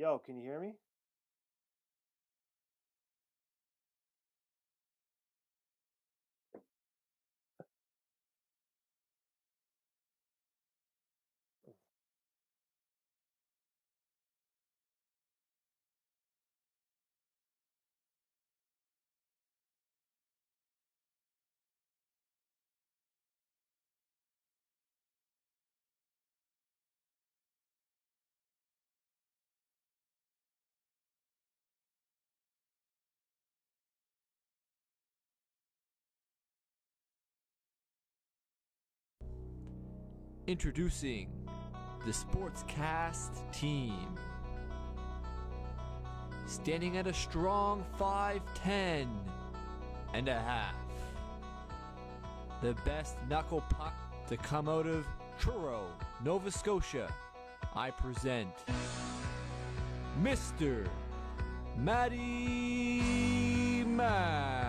Yo, can you hear me? Introducing the Sportscast team. Standing at a strong 5'10 and a half. The best knuckle puck to come out of Truro, Nova Scotia. I present Mr. Matty Mac.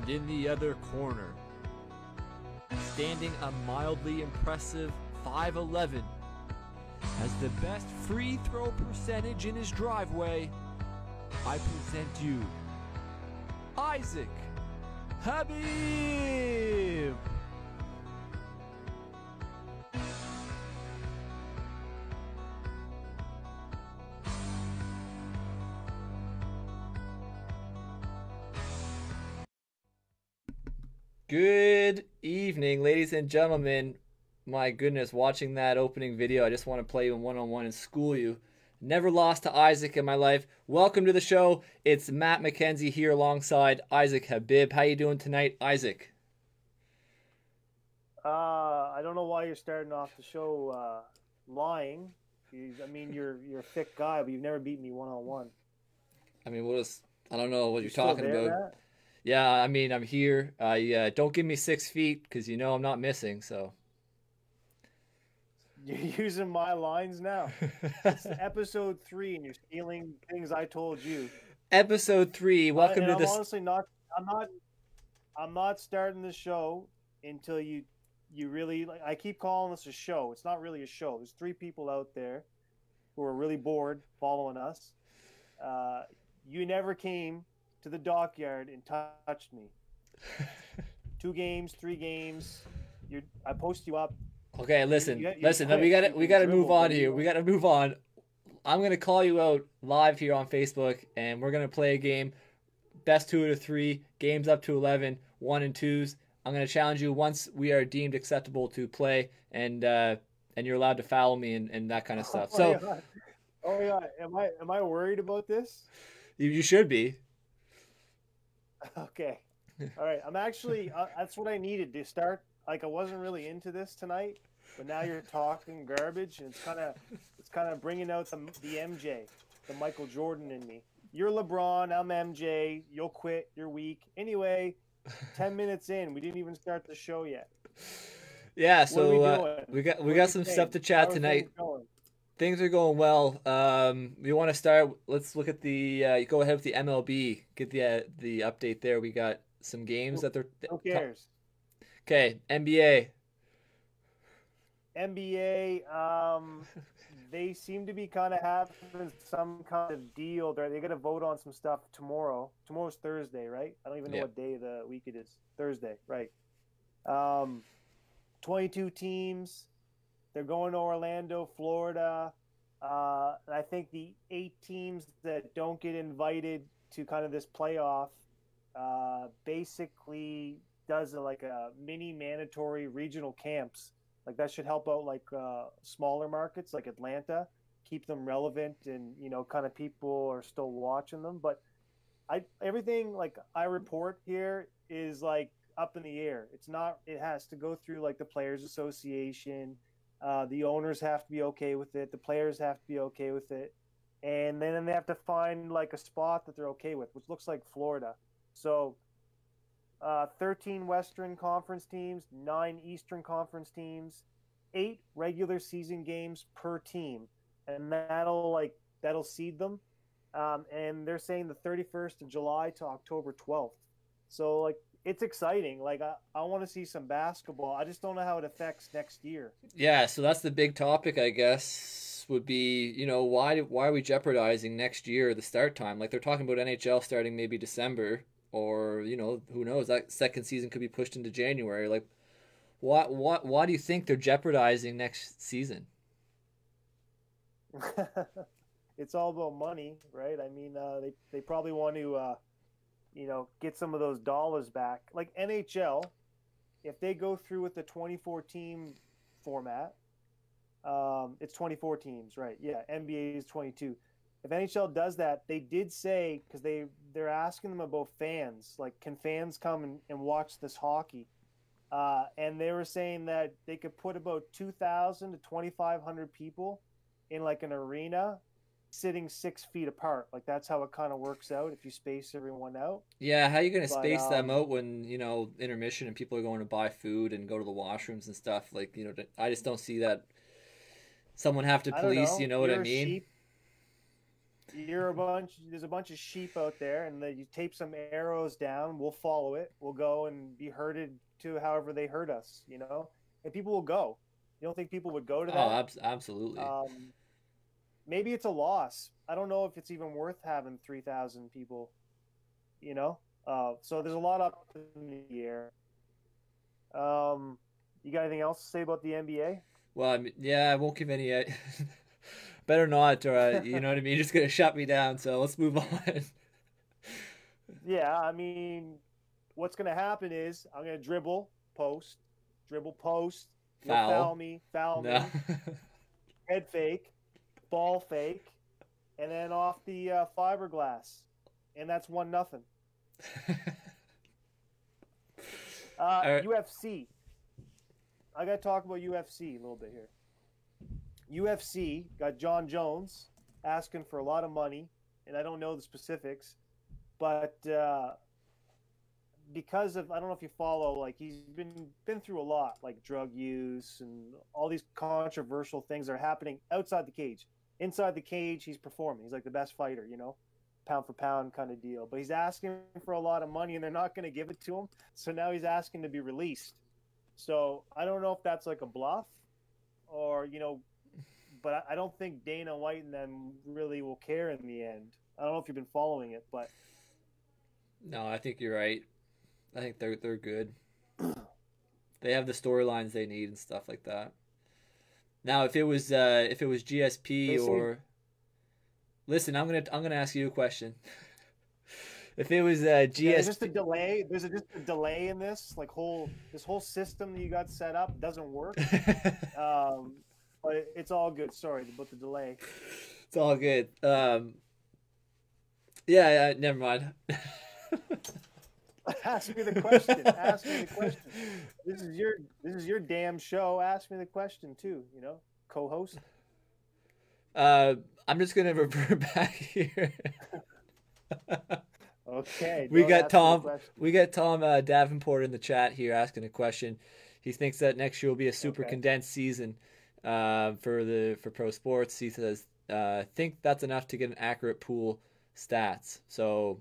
And in the other corner, standing a mildly impressive 5'11, has the best free throw percentage in his driveway, I present you Isaac Habib. Good evening, ladies and gentlemen. My goodness, watching that opening video, I just want to play you one on one and school you. Never lost to Isaac in my life. Welcome to the show. It's Matt McKenzie here alongside Isaac Habib. How you doing tonight, Isaac? Uh, I don't know why you're starting off the show uh, lying. You, I mean, you're you're a thick guy, but you've never beat me one on one. I mean, what is? I don't know what you're still talking about. Yeah, I mean, I'm here. Uh, yeah, don't give me six feet because you know I'm not missing. So. You're using my lines now. It's episode three, and you're stealing things I told you. Episode three. Welcome Uh, to and this. I'm honestly not. I'm not. I'm not starting the show until you. You really. Like, I keep calling this a show. It's not really a show. There's three people out there who are really bored following us. Uh, you never came to the dockyard and touched me. Two games, three games. You. I post you up. Okay, listen, you- you listen. We got to we got to move on here. We got to move on. I'm gonna call you out live here on Facebook, and we're gonna play a game. Best two out of three games up to 11, one and twos. I'm gonna challenge you once we are deemed acceptable to play, and uh, and you're allowed to foul me and, and that kind of stuff. Oh So. Oh yeah, am I am I worried about this? you, you should be. Okay. All right. I'm actually. Uh, that's what I needed to start. Like I wasn't really into this tonight, but now you're talking garbage, and it's kind of it's kind of bringing out the the MJ, the Michael Jordan in me. You're LeBron. I'm MJ. You'll quit. You're weak. Anyway, ten minutes in, we didn't even start the show yet. Yeah. Are we So uh, we got we What got some stuff to How chat are tonight. Things are going well. Um, we want to start. Let's look at the. Uh, go ahead with the MLB. Get the uh, the update there. We got some games that they're. Who cares? Okay, NBA. NBA, um, they seem to be kind of having some kind of deal. They're they got to vote on some stuff tomorrow. Tomorrow's Thursday, right? I don't even know Yeah. what day of the week it is. Thursday, right? Um, twenty-two teams. They're going to Orlando, Florida. Uh, I think the eight teams that don't get invited to kind of this playoff uh, basically does like a mini mandatory regional camps. Like that should help out like uh, smaller markets like Atlanta, keep them relevant and you know kind of people are still watching them. But I everything like I report here is like up in the air. It's not. It has to go through like the Players Association. Uh, the owners have to be okay with it. The players have to be okay with it, and then they have to find like a spot that they're okay with, which looks like Florida. So, uh, 13 Western Conference teams, nine Eastern Conference teams, eight regular season games per team, and that'll like that'll seed them. Um, and they're saying the 31st of July to October 12th. So like it's exciting. Like I, I want to see some basketball. I just don't know how it affects next year. Yeah, so that's the big topic, I guess, would be you know why why are we jeopardizing next year the start time? Like they're talking about NHL starting maybe December, or you know who knows that second season could be pushed into January. Like, why why why do you think they're jeopardizing next season? it's all about money, right? I mean, uh, they they probably want to. Uh, you know, get some of those dollars back. Like NHL, if they go through with the 24 team format, um, it's 24 teams, right? Yeah, NBA is 22. If NHL does that, they did say because they they're asking them about fans, like can fans come and, and watch this hockey? Uh, and they were saying that they could put about 2,000 to 2,500 people in like an arena sitting six feet apart. Like that's how it kind of works out if you space everyone out. Yeah, how are you going to space um, them out when you know intermission and people are going to buy food and go to the washrooms and stuff? Like you know, I just don't see that. Someone have to police. Know. You know You're what I mean? Sheep. You're a bunch. There's a bunch of sheep out there, and then you tape some arrows down. We'll follow it. We'll go and be herded to however they hurt us. You know, and people will go. You don't think people would go to that? Oh, absolutely. Um, maybe it's a loss. I don't know if it's even worth having 3,000 people, you know? Uh, so there's a lot up in the air. Um, you got anything else to say about the NBA? Well, I mean, yeah, I won't give any. Uh, better not, or uh, you know what I mean. You're just gonna shut me down. So let's move on. yeah, I mean, what's gonna happen is I'm gonna dribble, post, dribble, post, foul, foul me, foul no. me, head fake, ball fake, and then off the uh, fiberglass, and that's one nothing. uh, right. UFC. I got to talk about UFC a little bit here. UFC got Jon Jones asking for a lot of money, and I don't know the specifics, but uh, because of I don't know if you follow, like he's been been through a lot, like drug use and all these controversial things are happening outside the cage inside the cage, he's performing. He's like the best fighter, you know, pound for pound kind of deal. But he's asking for a lot of money, and they're not going to give it to him. So now he's asking to be released. So I don't know if that's like a bluff, or you know, but I don't think Dana White and them really will care in the end. I don't know if you've been following it, but no, I think you're right. I think they're they're good. they have the storylines they need and stuff like that. Now, if it was uh, if it was GSP or listen, I'm gonna I'm gonna ask you a question. if it was uh, GSP, yeah, there's just a delay. There's a, just a delay in this like whole this whole system that you got set up doesn't work. um, but it's all good. Sorry about the delay. It's all good. Um, yeah, yeah, never mind. Ask me the question. Ask me the question. This is your this is your damn show. Ask me the question too. You know, co-host. Uh, I'm just gonna revert back here. okay. We got Tom. We got Tom uh, Davenport in the chat here asking a question. He thinks that next year will be a super okay. condensed season uh, for the for pro sports. He says, uh, "Think that's enough to get an accurate pool stats." So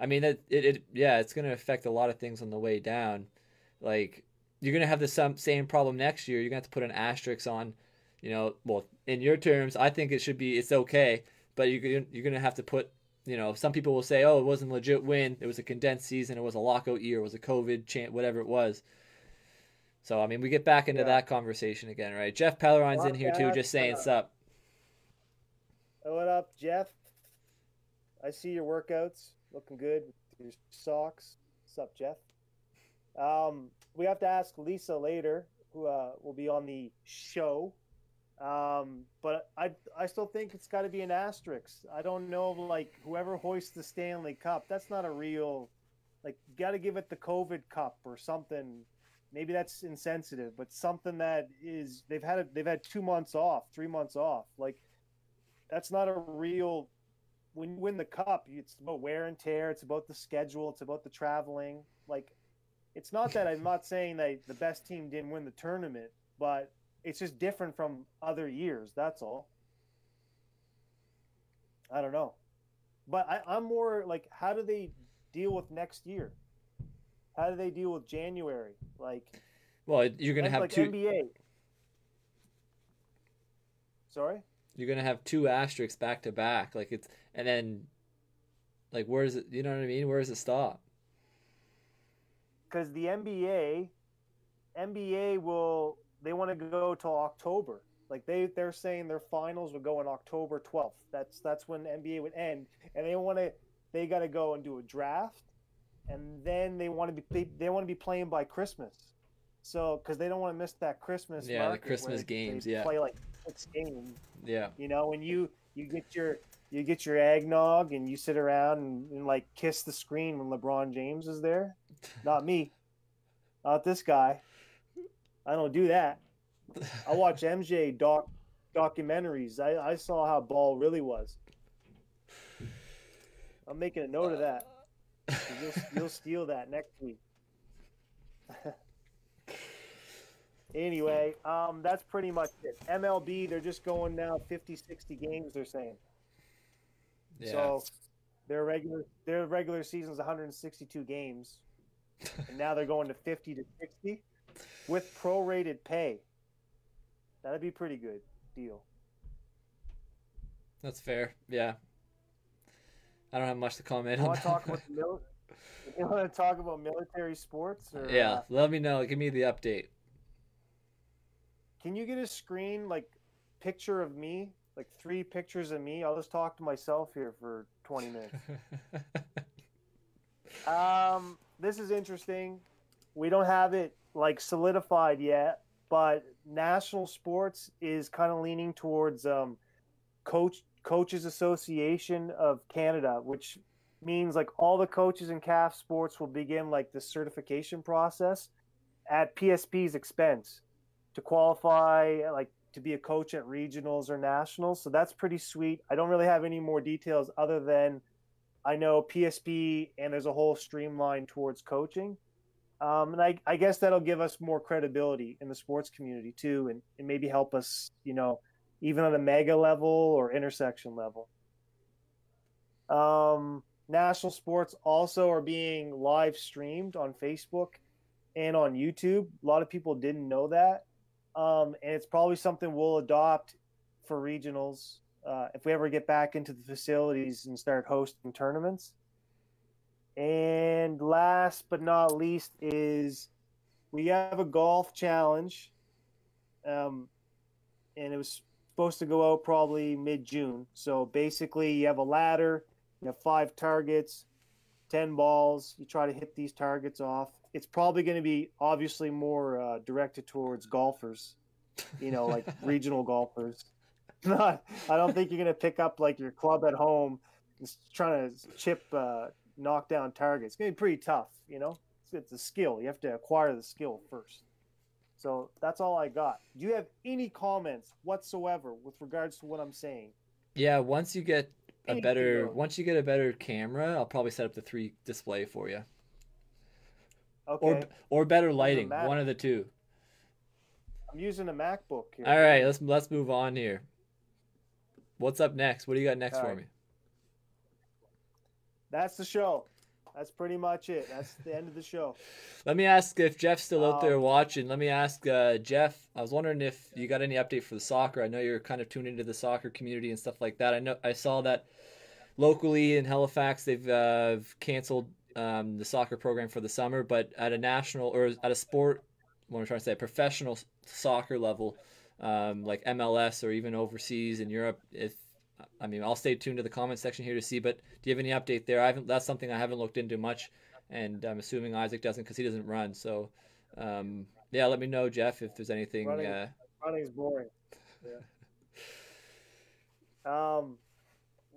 I mean, it, it, it yeah, it's going to affect a lot of things on the way down. Like, you're going to have the same problem next year. You're going to have to put an asterisk on, you know, well, in your terms, I think it should be, it's okay, but you're, you're going to have to put, you know, some people will say, oh, it wasn't a legit win. It was a condensed season. It was a lockout year. It was a COVID chant, whatever it was. So, I mean, we get back into yeah. that conversation again, right? Jeff Pellerine's in here too, just saying, sup. What up, Jeff? I see your workouts looking good with your socks. What's up, Jeff? Um, we have to ask Lisa later, who uh, will be on the show. Um, but I I still think it's got to be an asterisk. I don't know, like whoever hoists the Stanley Cup, that's not a real. Like, got to give it the COVID Cup or something. Maybe that's insensitive, but something that is they've had they've had two months off, three months off. Like, that's not a real when you win the cup, it's about wear and tear. It's about the schedule. It's about the traveling. Like, it's not that I'm not saying that the best team didn't win the tournament, but it's just different from other years. That's all. I don't know, but I, I'm more like, how do they deal with next year? How do they deal with January? Like, well, you're gonna have like two. NBA. Sorry. You're gonna have two asterisks back to back, like it's, and then, like, where is it? You know what I mean? Where does it stop? Because the NBA, NBA will they want to go till October. Like they they're saying their finals would go on October 12th. That's that's when NBA would end, and they want to they got to go and do a draft, and then they want to be they want to be playing by Christmas. So because they don't want to miss that Christmas Yeah, the Christmas they- games, they yeah. play like six games. Yeah. You know, when you you get your you get your eggnog and you sit around and, and like kiss the screen when LeBron James is there. Not me. Not this guy. I don't do that. I watch MJ doc documentaries. I, I saw how ball really was. I'm making a note of that. Uh. You'll, you'll steal that next week. anyway, um, that's pretty much it. MLB, they're just going now 50, 60 games, they're saying. Yeah. So their regular their regular season is 162 games, and now they're going to 50 to 60 with prorated pay. That'd be a pretty good deal. That's fair. Yeah. I don't have much to comment You on that. talk about mil- You want to talk about military sports? Or, yeah, uh, let me know. Give me the update. Can you get a screen like picture of me, like three pictures of me? I'll just talk to myself here for 20 minutes. Um, this is interesting. We don't have it like solidified yet, but national sports is kind of leaning towards um, coach coaches association of Canada, which means like all the coaches in CAF sports will begin like the certification process at PSP's expense to qualify like to be a coach at regionals or nationals. So that's pretty sweet. I don't really have any more details other than I know PSP and there's a whole streamline towards coaching. Um, and I, I guess that'll give us more credibility in the sports community too, and, and maybe help us, you know, even on a mega level or intersection level. Um, national sports also are being live streamed on Facebook and on YouTube. A lot of people didn't know that. Um, and it's probably something we'll adopt for regionals uh, if we ever get back into the facilities and start hosting tournaments. And last but not least is we have a golf challenge, um, and it was supposed to go out probably mid June. So basically, you have a ladder, you have five targets, ten balls. You try to hit these targets off. It's probably going to be obviously more uh, directed towards golfers, you know, like regional golfers. Not, I don't think you're going to pick up like your club at home and trying to chip, uh, knock down targets. It's going to be pretty tough, you know. It's, it's a skill. You have to acquire the skill first. So that's all I got. Do you have any comments whatsoever with regards to what I'm saying? Yeah, once you get a better once you get a better camera, I'll probably set up the three display for you. Okay, Or or better lighting, one of the two. I'm using a MacBook here. All right, let's let's move on here. What's up next? What do you got next All for right. me? That's the show. That's pretty much it. That's the end of the show. Let me ask if Jeff's still out there Um, watching. Let me ask uh, Jeff. I was wondering if you got any update for the soccer. I know you're kind of tuned into the soccer community and stuff like that. I know I saw that locally in Halifax they've uh, canceled um, the soccer program for the summer, but at a national or at a sport, what I'm trying to say, professional soccer level, um, like MLS or even overseas in Europe, if I mean, I'll stay tuned to the comment section here to see. But do you have any update there? I haven't. That's something I haven't looked into much, and I'm assuming Isaac doesn't because he doesn't run. So, um, yeah, let me know, Jeff, if there's anything. Running. Uh, Running's boring. Yeah. Um,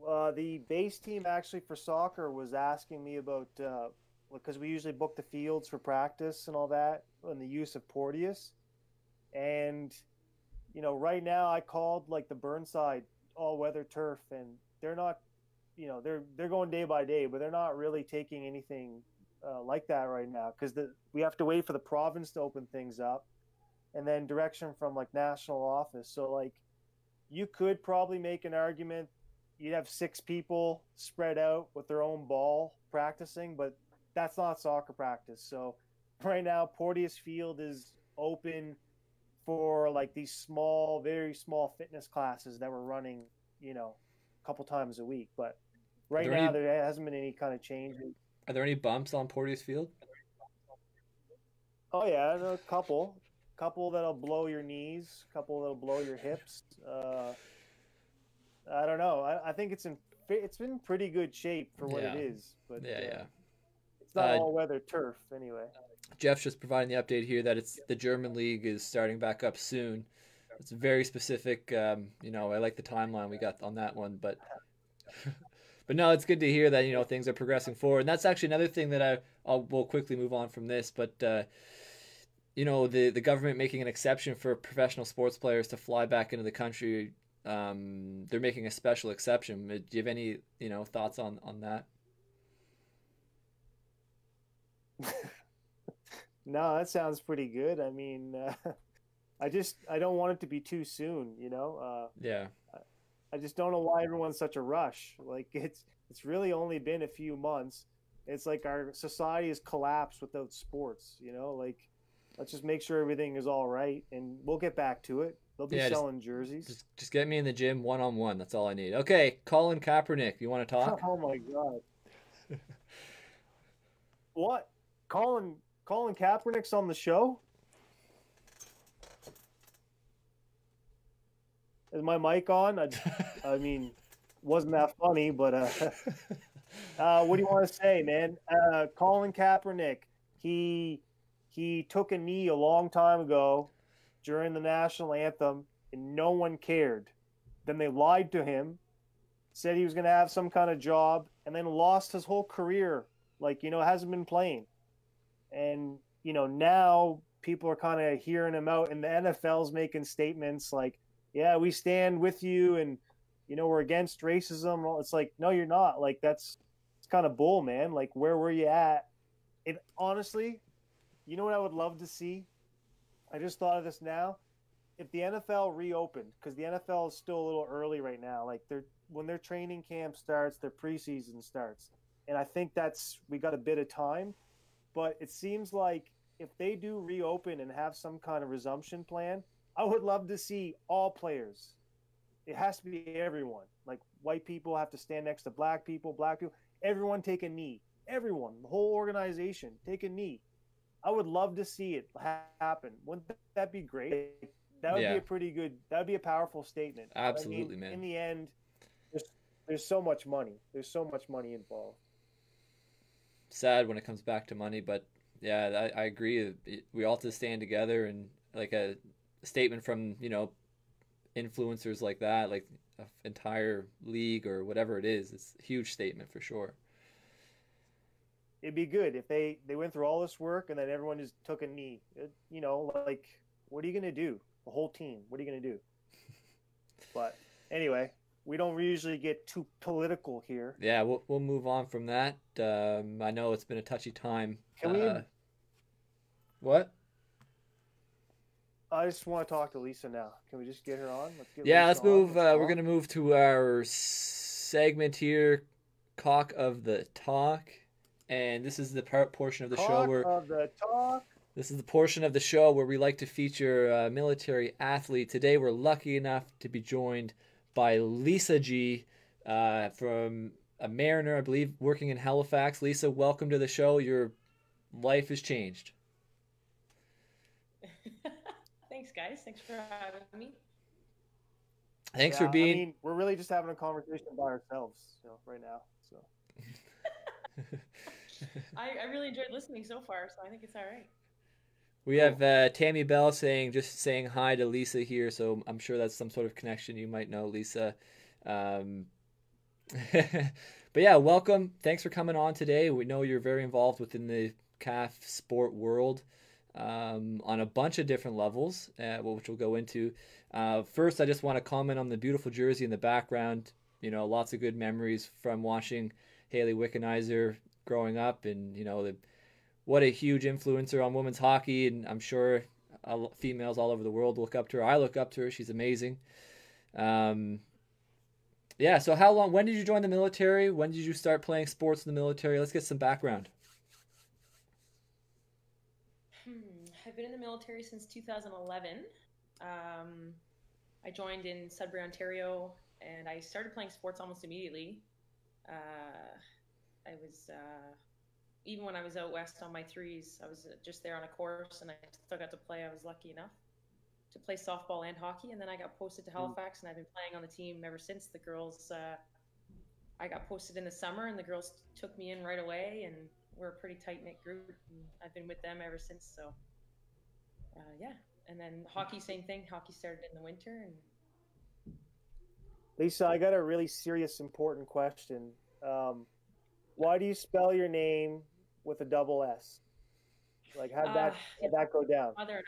uh, the base team actually for soccer was asking me about uh, because we usually book the fields for practice and all that, and the use of Porteous. And you know, right now I called like the Burnside all-weather turf, and they're not, you know, they're they're going day by day, but they're not really taking anything uh, like that right now because we have to wait for the province to open things up and then direction from like national office. So like you could probably make an argument you'd have six people spread out with their own ball practicing, but that's not soccer practice. So right now, Porteous Field is open for like these small, very small fitness classes that we're running, you know, a couple times a week. But right there now, any- there hasn't been any kind of change. Are there any bumps on Porteous Field? Oh yeah, a couple, couple that'll blow your knees, couple that'll blow your hips. Uh, I don't know. I, I think it's in it's in pretty good shape for what Yeah. it is, but Yeah, uh, yeah. it's not Uh, all weather turf anyway. Jeff's just providing the update here that it's the German league is starting back up soon. It's very specific. Um, you know, I like the timeline we got on that one, but but no, it's good to hear that you know things are progressing forward. And that's actually another thing that I I'll we'll quickly move on from this, but uh, you know the the government making an exception for professional sports players to fly back into the country. Um, they're making a special exception. Uh, Do you have any you know thoughts on on that? No, that sounds pretty good. I mean, uh, I just I don't want it to be too soon. You know, uh, Yeah, I just don't know why everyone's such a rush. Like it's it's really only been a few months. It's like our society has collapsed without sports. You know, like let's just make sure everything is all right, and we'll get back to it. They'll be Yeah, just- selling jerseys. just just get me in the gym one on one. That's all I need. Okay, Colin Kaepernick, you want to talk? Oh my god! what? Colin Colin Kaepernick's on the show? Is my mic on? I, I mean, wasn't that funny, but uh, uh, what do you want to say, man? Uh, Colin Kaepernick, he he took a knee a long time ago during the national anthem, and no one cared. Then they lied to him, said he was going to have some kind of job, and then lost his whole career. Like you know, hasn't been playing, and you know now people are kind of hearing him out, and the NFL's making statements like, "Yeah, we stand with you," and you know we're against racism. It's like, no, you're not. Like that's it's kind of bull, man. Like where were you at? And honestly, you know what I would love to see? I just thought of this now. If the NFL reopened, because the NFL is still a little early right now. Like they're when their training camp starts, their preseason starts, and I think that's we got a bit of time. But it seems like if they do reopen and have some kind of resumption plan, I would love to see all players. It has to be everyone. Like white people have to stand next to black people, black people. Everyone take a knee. Everyone, the whole organization, take a knee. I would love to see it happen. Wouldn't that be great? That would Yeah. be a pretty good. That would be a powerful statement. But I mean, Absolutely, man. In the end, there's there's so much money. There's so much money involved. Sad when it comes back to money, but yeah, I, I agree. We all to stand together and like a statement from you know influencers like that, like an entire league or whatever it is. It's a huge statement for sure. It'd be good if they they went through all this work and then everyone just took a knee. It, you know, like what are you gonna do? The whole team. What are you gonna do? But anyway, we don't usually get too political here. Yeah, we'll we'll move on from that. Um, I know it's been a touchy time. Can we- Uh, what? I just want to talk to Lisa now. Can we just get her on? Let's get Yeah, Lisa let's move. Uh, we're gonna move to our segment here, cock of the talk, and this is the part portion of the show where of the talk. this is the portion of the show where we like to feature a military athlete. Today, we're lucky enough to be joined by Lisa G, uh, from a Mariner, I believe, working in Halifax. Lisa, welcome to the show. Your life has changed. Thanks, guys. Thanks for having me. Thanks Yeah, for being. I mean, we're really just having a conversation by ourselves, you know, right now. So I, I really enjoyed listening so far, so I think it's all right. We have uh, Tammy Bell saying just saying hi to Lisa here, so I'm sure that's some sort of connection. You might know Lisa. Um, but yeah, welcome. Thanks for coming on today. We know you're very involved within the CAF sport world um, on a bunch of different levels, uh, which we'll go into. Uh, first, I just want to comment on the beautiful jersey in the background. You know, lots of good memories from watching Hayley Wickenheiser growing up, and you know the what a huge influencer on women's hockey, and I'm sure females all over the world look up to her. I look up to her; she's amazing. Um, yeah. So, how long? When did you join the military? When did you start playing sports in the military? Let's get some background. hmm, I've been in the military since 2011. Um, I joined in Sudbury, Ontario, and I started playing sports almost immediately. Uh, I was uh, even when I was out west on my threes, I was just there on a course, and I still got to play. I was lucky enough to play softball and hockey, and then I got posted to Halifax, and I've been playing on the team ever since. The girls, uh, I got posted in the summer, and the girls took me in right away, and we're a pretty tight knit group. And I've been with them ever since. So, uh, yeah. And then hockey, same thing. Hockey started in the winter, and Lisa, I got a really serious, important question. Um, why do you spell your name with a double S? Like, how'd that, Uh, how'd that go down? mother.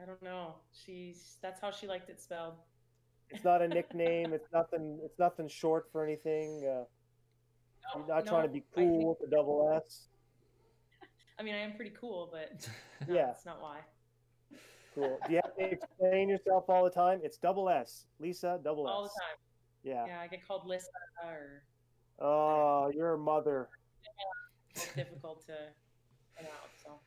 I don't know. She's that's how she liked it spelled. It's not a nickname. It's nothing. It's nothing short for anything. Uh, you're not trying to be I think- cool with a double S. I mean, I am pretty cool, but no, Yeah. that's not why. Cool. Do you have to explain yourself all the time? It's double S. Lisa, double S. All the time. Yeah. Yeah, I get called Lissa or Oh, you're a mother. it's difficult to pronounce. So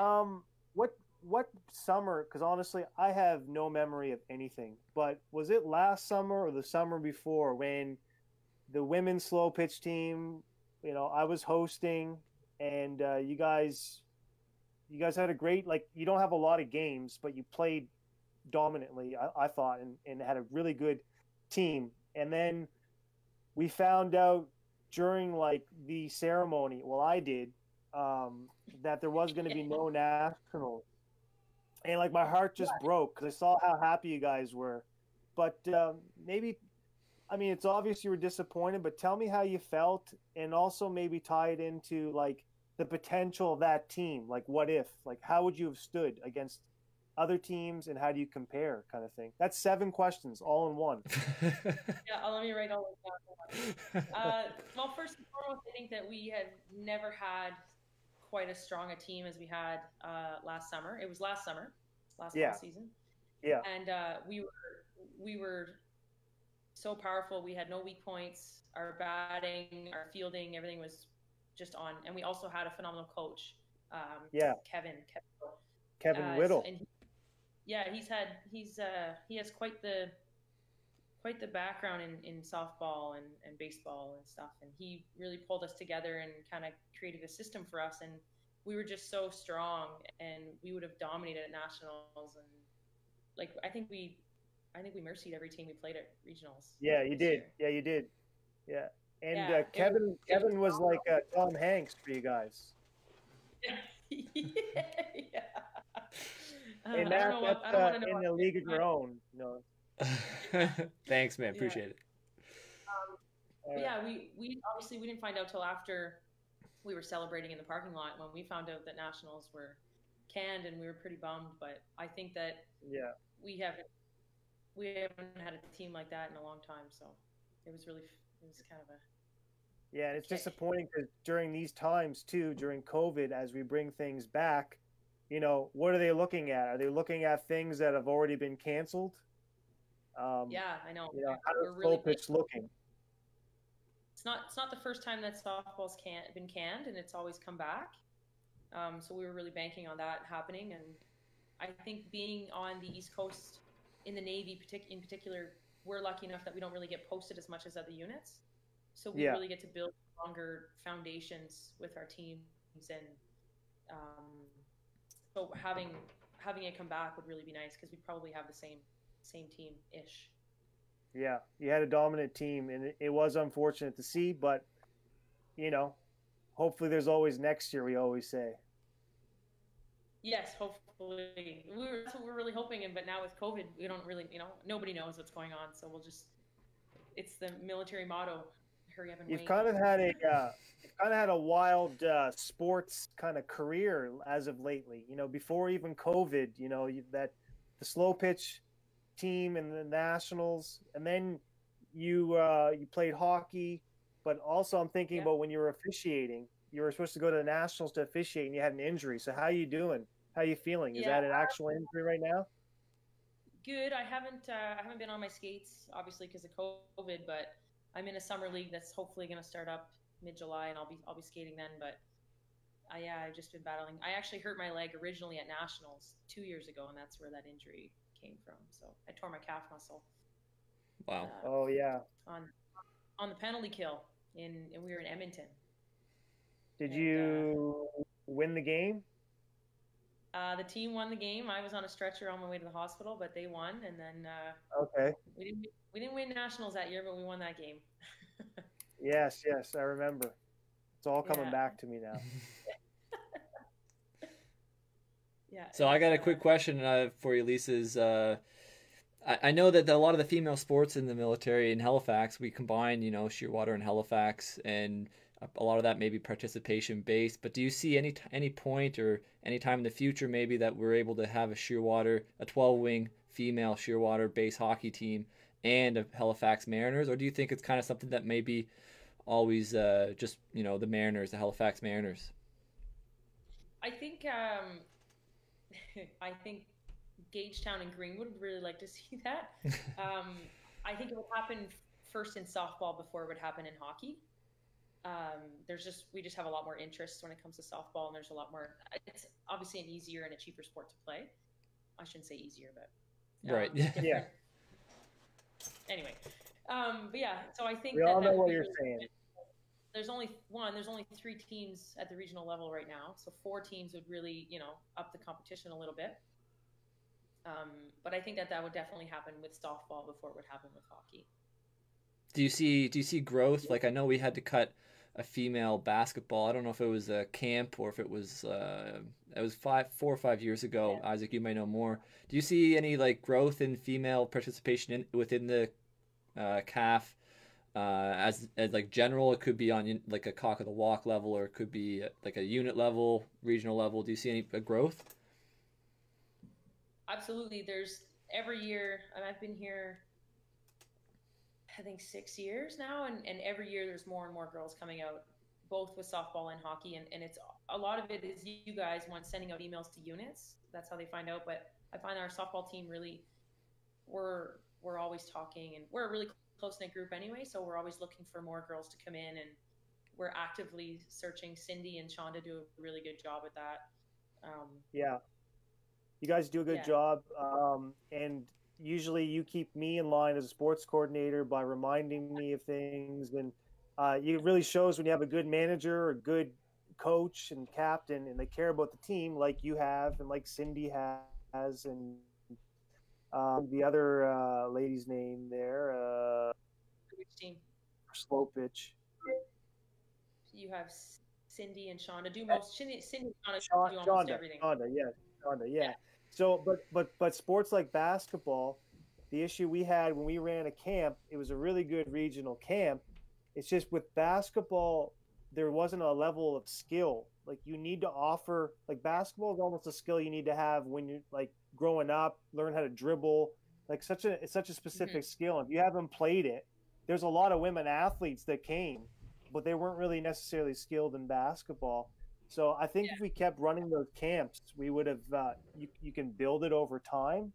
Um, what what summer? Because honestly, I have no memory of anything. But was it last summer or the summer before when the women's slow pitch team? You know, I was hosting, and uh, you guys, you guys had a great like. You don't have a lot of games, but you played dominantly. I, I thought, and, and had a really good team. And then we found out during like the ceremony. Well, I did um, that there was going to be no national, and like my heart just broke because I saw how happy you guys were. But um, maybe, I mean, it's obvious you were disappointed. But tell me how you felt, and also maybe tie it into like the potential of that team. Like, what if? Like, how would you have stood against other teams, and how do you compare? Kind of thing. That's seven questions all in one. yeah, I'll let me write all of that. Uh, well, first and foremost, I think that we have never had quite as strong a team as we had uh, last summer. It was last summer, last Yeah. season. Yeah. And uh, we were we were so powerful. We had no weak points. Our batting, our fielding, everything was just on. And we also had a phenomenal coach, um, Yeah. Kevin. Kevin Kevin uh, so- Whittle. and he- yeah, he's had he's uh he has quite the quite the background in, in softball and, and baseball and stuff and he really pulled us together and kind of created a system for us and we were just so strong and we would have dominated at nationals and like I think we I think we mercied every team we played at regionals. Yeah, you did. year. Yeah, you did. Yeah. And Yeah, uh, it Kevin was- Kevin was like uh, Tom Hanks for you guys. yeah. Uh, Hey I know that's uh, know in the league of your own. No. Thanks, man. Yeah. Appreciate it. All But right. yeah, we, we obviously we didn't find out till after we were celebrating in the parking lot when we found out that nationals were canned, and we were pretty bummed. But I think that Yeah. we haven't we haven't had a team like that in a long time, so it was really it was kind of a Yeah, and it's Okay. disappointing because during these times too, during COVID, as we bring things back, you know, what are they looking at? Are they looking at things that have already been canceled? Um, yeah. I know. You know, how does really pitch looking? it's not it's not the first time that softball's can been canned, and it's always come back. Um, so we were really banking on that happening, and I think being on the East Coast in the Navy, partic- in particular, we're lucky enough that we don't really get posted as much as other units, so we Yeah. really get to build stronger foundations with our teams, and um, so having having it come back would really be nice because we probably have the same same team ish. Yeah, you had a dominant team, and it, it was unfortunate to see, but you know, hopefully there's always next year. We always say. Yes, hopefully. We were, that's what we're really hoping, and but now with COVID, we don't really, you know, nobody knows what's going on, so we'll just. It's the military motto: hurry up and You've wait. kind of had a uh, kind of had a wild uh, sports kind of career as of lately. You know, before even COVID, you know you, that the slow pitch team and the nationals, and then you uh, you played hockey. But also, I'm thinking Yeah. about when you were officiating. You were supposed to go to the nationals to officiate, and you had an injury. So how are you doing? How are you feeling? Is Yeah. that an actual injury right now? Good. I haven't uh, I haven't been on my skates obviously because of COVID, but I'm in a summer league that's hopefully going to start up mid July, and I'll be I'll be skating then. But I, yeah, I've just been battling. I actually hurt my leg originally at nationals two years ago, and that's where that injury came from. So I tore my calf muscle. Wow. Uh, oh yeah. On on the penalty kill in, and we were in Edmonton. Did and, you uh, win the game? Uh, the team won the game. I was on a stretcher on my way to the hospital, but they won, and then uh, okay. We didn't we didn't win nationals that year, but we won that game. yes, yes, I remember. It's all coming yeah. back to me now. yeah. So I got a quick question uh, for you, Lisa's. Uh, I, I know that a lot of the female sports in the military in Halifax, we combine, you know, Shearwater and Halifax, and a lot of that may be participation based. But do you see any any point or any time in the future maybe that we're able to have a Shearwater, a 12 wing female Shearwater base hockey team, and a Halifax Mariners, or do you think it's kind of something that maybe always uh, just you know the Mariners, the Halifax Mariners? I think um, I think Gagetown and Greenwood would really like to see that. um, I think it would happen first in softball before it would happen in hockey um, there's just we just have a lot more interest when it comes to softball, and there's a lot more. It's obviously an easier and a cheaper sport to play. I shouldn't say easier, but um, right, yeah. Anyway, um, but yeah, so I think we that all know that what you're saying. There's only one. There's only three teams at the regional level right now, so four teams would really, you know, up the competition a little bit. Um, but I think that that would definitely happen with softball before it would happen with hockey. Do you see? Do you see growth? Like I know we had to cut a female basketball. I don't know if it was a camp or if it was uh, it was five, four or five years ago. Yeah. Isaac, you may know more. Do you see any like growth in female participation in, within the uh, CAF? Uh, as, as like general, it could be on like a cock of the walk level, or it could be like a unit level, regional level. Do you see any growth? Absolutely. There's every year, and I've been here I think six years now, and, and every year there's more and more girls coming out, both with softball and hockey, and, and it's a lot of it is you guys want sending out emails to units. That's how they find out. But I find our softball team really, we're we're always talking, and we're a really close knit group anyway, so we're always looking for more girls to come in, and we're actively searching. Cindy and Shonda do a really good job at that. Um, yeah, you guys do a good yeah. job, um, and usually you keep me in line as a sports coordinator by reminding me of things and uh, it really shows when you have a good manager a good coach and captain and they care about the team like you have and like cindy has and um, the other uh, lady's name there uh, which team slow pitch you have cindy and shonda do most cindy, cindy and shonda, do almost shonda, everything shonda, yeah shonda, yeah. yeah so, but but but sports like basketball, the issue we had when we ran a camp, it was a really good regional camp. It's just with basketball, there wasn't a level of skill. Like you need to offer like basketball is almost a skill you need to have when you're like growing up, learn how to dribble. Like such a it's such a specific mm-hmm. skill. If you haven't played it, there's a lot of women athletes that came, but they weren't really necessarily skilled in basketball. So I think yeah. if we kept running those camps, we would have. Uh, you you can build it over time.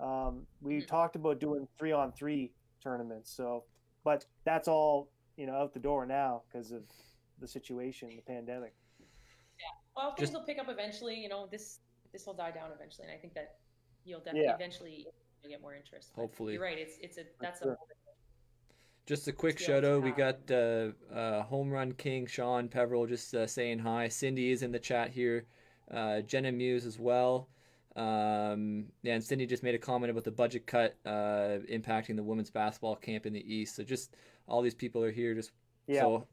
Um, we mm-hmm. talked about doing three on three tournaments. So, but that's all you know out the door now because of the situation, the pandemic. Yeah. Well, things Just, will pick up eventually. You know, this this will die down eventually, and I think that you'll definitely yeah. eventually get more interest. Hopefully, you're right. It's it's a that's sure. a just a quick shout out. We got uh, uh, Home Run King Sean Peveril just uh, saying hi. Cindy is in the chat here. Uh, Jenna Muse as well. Um, yeah, and Cindy just made a comment about the budget cut uh, impacting the women's basketball camp in the East. So just all these people are here. Just yeah. So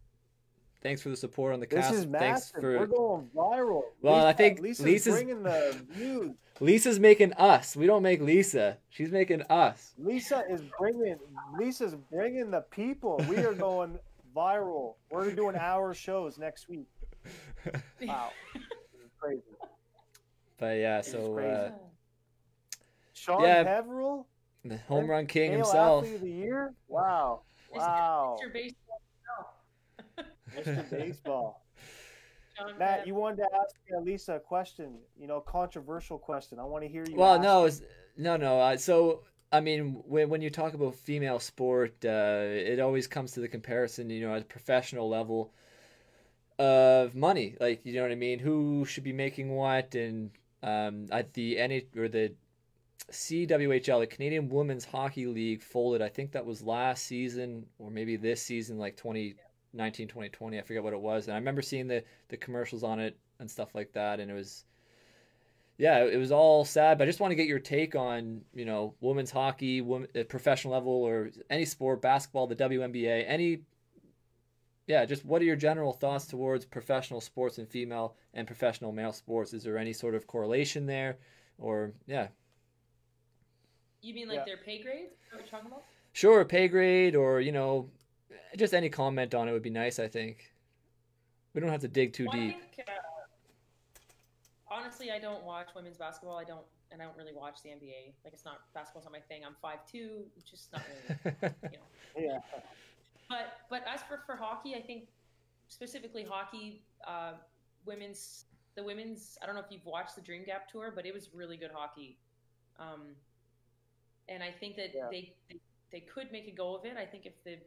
thanks for the support on the this cast. Is massive. Thanks for we're going viral. Well, Lisa, I think Lisa's, Lisa's bringing the views. Lisa's making us. We don't make Lisa. She's making us. Lisa is bringing. Lisa's bringing the people. We are going viral. We're doing hour shows next week. Wow, crazy. But yeah, so uh, Sean yeah, Peveril, the home run king himself. Athlete of the year. Wow, wow. Mr. Baseball. Mr. Baseball. Matt, you wanted to ask Lisa a question, you know, controversial question. I want to hear you. Well, no, it's, no, no. Uh, so, I mean, when when you talk about female sport, uh, it always comes to the comparison. You know, at a professional level, of money. Like you know what I mean? Who should be making what? And um, at the NH or the CWHL, the Canadian Women's Hockey League, folded. I think that was last season or maybe this season, like 2019, 2020. I forget what it was. And I remember seeing the the commercials on it and stuff like that. And it was, yeah, it was all sad. But I just want to get your take on you know women's hockey, women, uh, professional level, or any sport, basketball, the WNBA, any yeah, just what are your general thoughts towards professional sports and female and professional male sports? Is there any sort of correlation there, or yeah? You mean like yeah. their pay grades? What you're talking about? Sure, pay grade, or you know, just any comment on it would be nice. I think we don't have to dig too well, deep. Think, uh, honestly, I don't watch women's basketball. I don't, and I don't really watch the NBA. Like it's not basketball's not my thing. I'm five two. It's just not really, you know. Yeah. But but as for for hockey, I think specifically hockey, uh, women's the women's. I don't know if you've watched the Dream Gap tour, but it was really good hockey. Um, and I think that yeah. they, they they could make a go of it. I think if the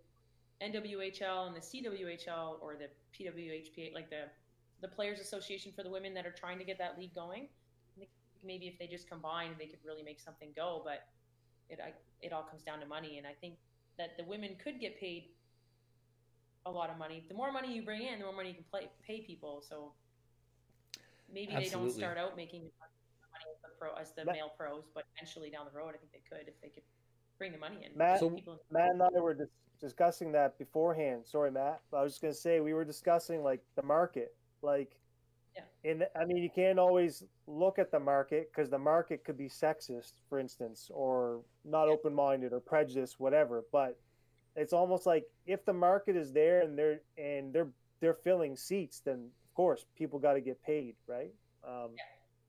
NWHL and the CWHL or the PWHPA, like the the Players Association for the women that are trying to get that league going, maybe if they just combine, they could really make something go. But it I, it all comes down to money, and I think that the women could get paid a lot of money. The more money you bring in, the more money you can play, pay people. So maybe Absolutely. they don't start out making money as the pro as the male pros, but eventually down the road, I think they could if they could bring the money in. Matt, so, Matt and I were dis- discussing that beforehand. Sorry, Matt. I was just gonna say we were discussing like the market, like. Yeah. In, I mean, you can't always look at the market because the market could be sexist, for instance, or not yeah. open-minded or prejudiced, whatever. But it's almost like if the market is there and they're and they're they're filling seats, then of course people got to get paid, right? Um, yeah.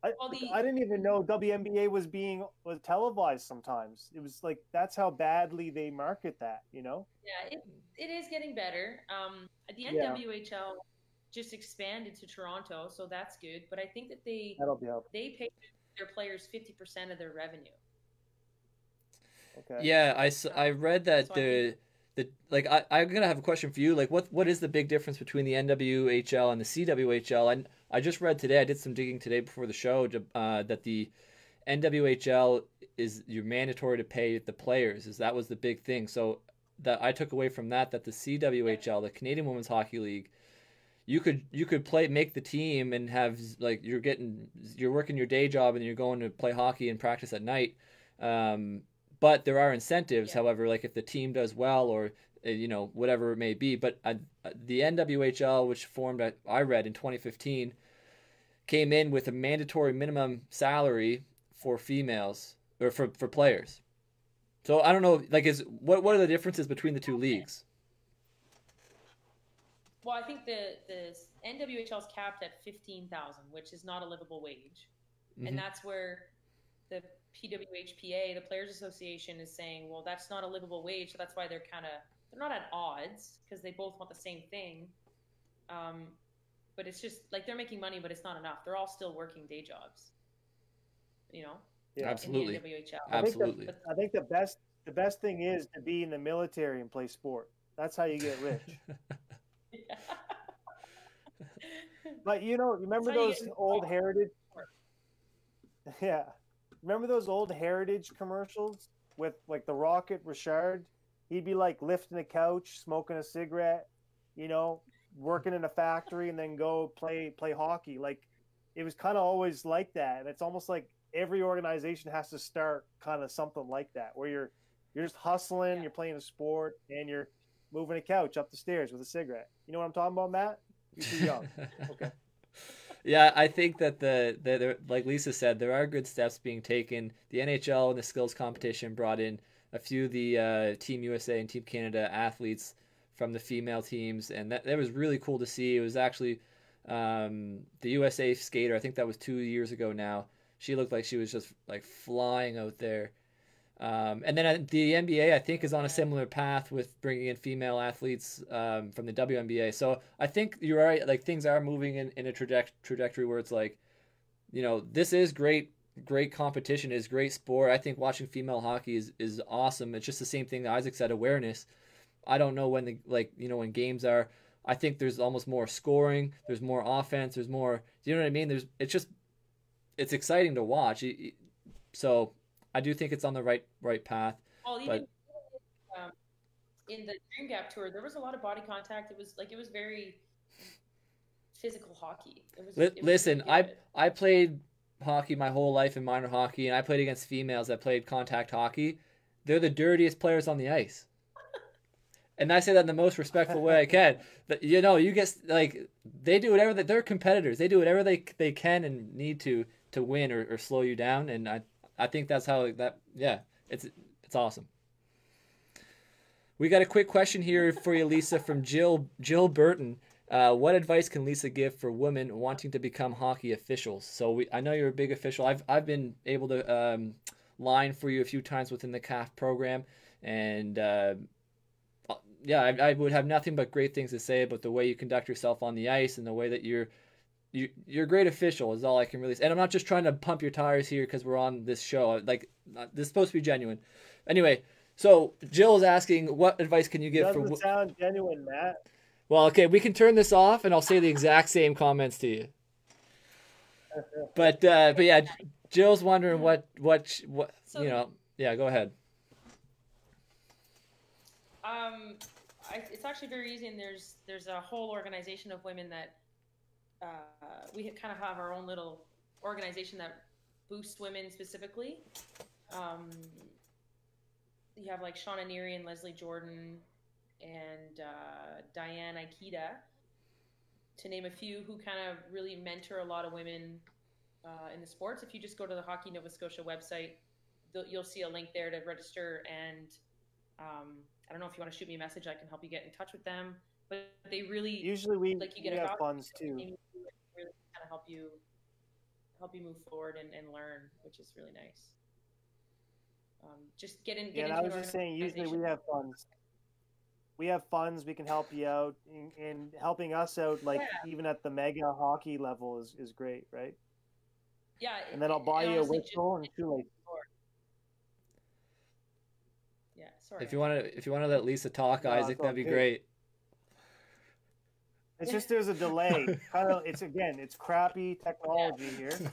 I, well, the, I didn't even know WNBA was being was televised. Sometimes it was like that's how badly they market that, you know. Yeah, it, it is getting better. Um, the NWHL yeah. just expanded to Toronto, so that's good. But I think that they they pay their players fifty percent of their revenue. Okay. Yeah, I, I read that so the the like I, I'm gonna have a question for you. Like, what what is the big difference between the NWHL and the CWHL? And I just read today. I did some digging today before the show uh, that the NWHL is you're mandatory to pay the players. Is that was the big thing. So that I took away from that that the CWHL, the Canadian Women's Hockey League, you could you could play make the team and have like you're getting you're working your day job and you're going to play hockey and practice at night. Um, but there are incentives, yeah. however, like if the team does well or you know whatever it may be. But uh, the NWHL, which formed, I read in 2015, came in with a mandatory minimum salary for females or for for players. So I don't know, like, is what what are the differences between the two leagues? Well, I think the the NWHL is capped at fifteen thousand, which is not a livable wage, mm-hmm. and that's where the PWHPA, the Players Association, is saying, well, that's not a livable wage, so that's why they're kind of they're not at odds because they both want the same thing. Um, but it's just like they're making money, but it's not enough. They're all still working day jobs. You know. Yeah, absolutely. Absolutely. I think, the, I think the best the best thing is to be in the military and play sport. That's how you get rich. but you know, remember those old heritage? Yeah, remember those old heritage commercials with like the Rocket Richard? He'd be like lifting a couch, smoking a cigarette, you know, working in a factory, and then go play play hockey. Like it was kind of always like that, and it's almost like every organization has to start kind of something like that, where you're you're just hustling, yeah. you're playing a sport, and you're moving a couch up the stairs with a cigarette. You know what I'm talking about, Matt? You're too young. okay yeah, I think that the, the like Lisa said, there are good steps being taken. The NHL and the skills competition brought in a few of the uh, Team USA and Team Canada athletes from the female teams, and that, that was really cool to see. It was actually um, the USA skater. I think that was two years ago now. She looked like she was just like flying out there. Um, and then uh, the NBA, I think, is on a similar path with bringing in female athletes um, from the WNBA. So I think you're right. Like things are moving in, in a traje- trajectory where it's like, you know, this is great. Great competition is great sport. I think watching female hockey is, is awesome. It's just the same thing that Isaac said. Awareness. I don't know when the like you know when games are I think there's almost more scoring. There's more offense. There's more. You know what I mean? There's. It's just. It's exciting to watch. So I do think it's on the right right path. Well, even but, um, in the Dream Gap tour, there was a lot of body contact. It was like it was very physical hockey. It was, was listen, I I played hockey my whole life in minor hockey, and I played against females that played contact hockey. They're the dirtiest players on the ice. and I say that in the most respectful way I can. But you know, you get like they do whatever they, they're competitors. They do whatever they they can and need to to win or, or slow you down. And I I think that's how that yeah it's it's awesome. We got a quick question here for you, Lisa, from Jill Jill Burton. Uh, what advice can Lisa give for women wanting to become hockey officials? So we, I know you're a big official. I've I've been able to um, line for you a few times within the CAF program, and uh, yeah, I, I, would have nothing but great things to say about the way you conduct yourself on the ice and the way that you're. You, you're a great official is all I can really say. And I'm not just trying to pump your tires here because we're on this show. Like, this is supposed to be genuine. Anyway, so Jill is asking, what advice can you give Doesn't for? sound genuine, Matt. Well, okay, we can turn this off, and I'll say the exact same comments to you. But uh, but yeah, Jill's wondering what what what so, you know. Yeah, go ahead. Um, I, it's actually very easy, and there's there's a whole organization of women that uh, we kind of have our own little organization that boosts women specifically. Um, you have like Shauna Neary and Leslie Jordan, and uh, Diane Aikida, to name a few, who kind of really mentor a lot of women uh, in the sports. If you just go to the Hockey Nova Scotia website, you'll see a link there to register. And um, I don't know if you want to shoot me a message, I can help you get in touch with them. But they really usually we like you get we have funds too. Really kind of help you help you move forward and, and learn, which is really nice. Um, just get in. Get yeah, I was just saying. Usually we have funds we have funds we can help you out and, helping us out like yeah. even at the mega hockey level is, is great right yeah and then i'll buy you a whistle and shoelaces yeah sorry if you want to if you want to let lisa talk no, isaac that'd be great it's just there's a delay kind of it's again it's crappy technology yeah. here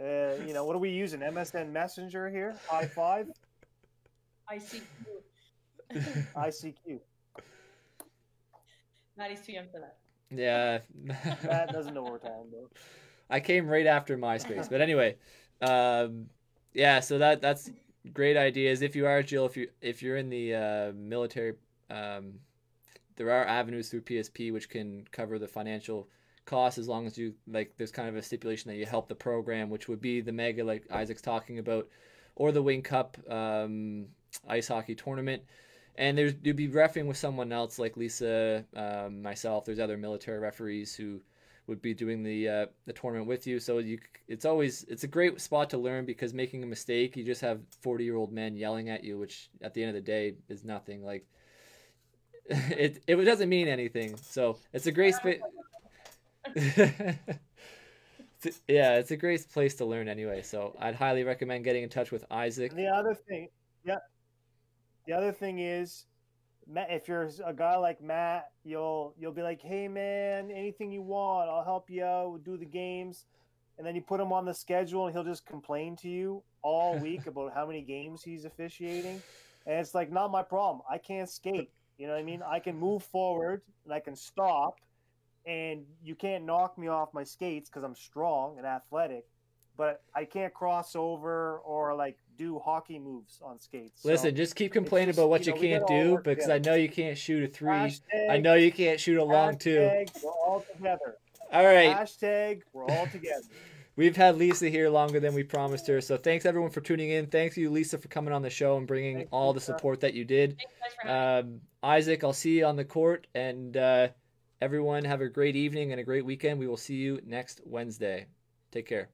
uh, you know what are we using msn messenger here high five icq icq Matty's too young for that. Yeah. Matt doesn't know what we're talking about. I came right after MySpace, but anyway, um, yeah. So that that's great ideas. If you are Jill, if you if you're in the uh, military, um, there are avenues through PSP which can cover the financial costs as long as you like. There's kind of a stipulation that you help the program, which would be the mega like Isaac's talking about, or the Wing Cup um, ice hockey tournament and there's you'd be refing with someone else like Lisa, um, myself. There's other military referees who would be doing the uh, the tournament with you. So you, it's always it's a great spot to learn because making a mistake, you just have 40 year old men yelling at you, which at the end of the day is nothing. Like it it doesn't mean anything. So it's a great space. yeah, it's a great place to learn anyway. So I'd highly recommend getting in touch with Isaac. The other thing, yeah, the other thing is, if you're a guy like Matt, you'll you'll be like, "Hey man, anything you want, I'll help you out. We'll do the games." And then you put him on the schedule, and he'll just complain to you all week about how many games he's officiating. And it's like, not my problem. I can't skate. You know what I mean? I can move forward and I can stop, and you can't knock me off my skates because I'm strong and athletic. But I can't cross over or like do hockey moves on skates. Listen, so just keep complaining just, about what you, know, you can't do because together. I know you can't shoot a three. Hashtag, I know you can't shoot a long two. We're all together. All right. Hashtag we're all together. We've had Lisa here longer than we promised her, so thanks everyone for tuning in. Thanks you, Lisa, for coming on the show and bringing thanks, all the support that you did. Um, Isaac, I'll see you on the court, and uh, everyone have a great evening and a great weekend. We will see you next Wednesday. Take care.